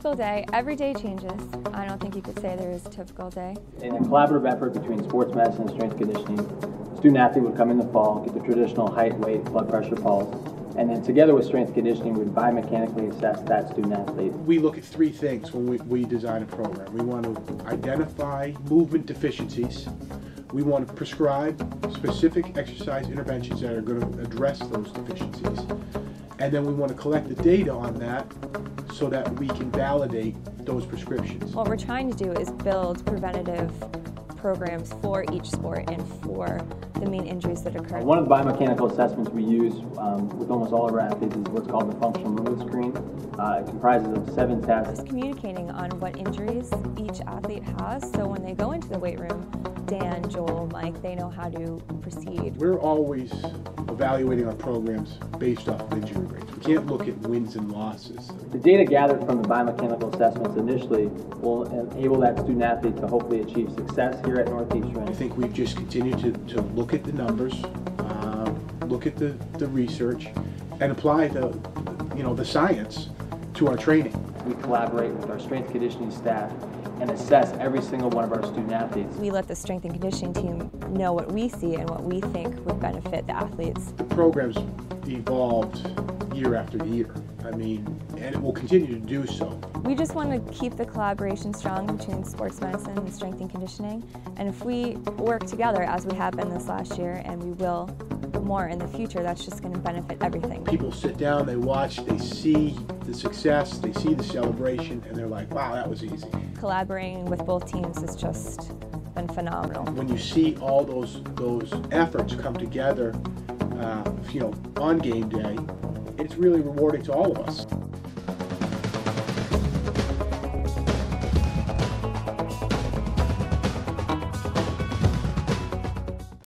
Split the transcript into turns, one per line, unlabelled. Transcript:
typical day, every day changes. I don't think you could say there is a typical day.
In a collaborative effort between sports medicine and strength conditioning, student athlete would come in the fall, get the traditional height, weight, blood pressure pulse, and then together with strength conditioning, we'd biomechanically assess that student athlete.
We look at three things when we, we design a program. We want to identify movement deficiencies. We want to prescribe specific exercise interventions that are going to address those deficiencies. And then we want to collect the data on that so that we can validate those prescriptions.
What we're trying to do is build preventative programs for each sport and for the main injuries that occur.
One of the biomechanical assessments we use um, with almost all of our athletes is what's called the functional movement screen. Uh, it comprises of seven tests.
Just communicating on what injuries each athlete has so when they go into the weight room, Dan, Joel, Mike, they know how to proceed.
We're always evaluating our programs based off of injury rates. We can't look at wins and losses.
The data gathered from the biomechanical assessments initially will enable that student athlete to hopefully achieve success here at Northeastern.
I think we've just continued to, to look at the numbers, uh, look at the, the research, and apply the, you know, the science to our training.
We collaborate with our strength conditioning staff and assess every single one of our student athletes.
We let the strength and conditioning team know what we see and what we think would benefit the athletes.
The program's evolved year after year. I mean, and it will continue to do so.
We just want to keep the collaboration strong between sports medicine and strength and conditioning. And if we work together, as we have been this last year, and we will more in the future, that's just going to benefit everything.
People sit down, they watch, they see the success, they see the celebration, and they're like, wow, that was easy.
Collaborating with both teams has just been phenomenal.
When you see all those, those efforts come together, uh, you know, on game day, it's really rewarding to all of us.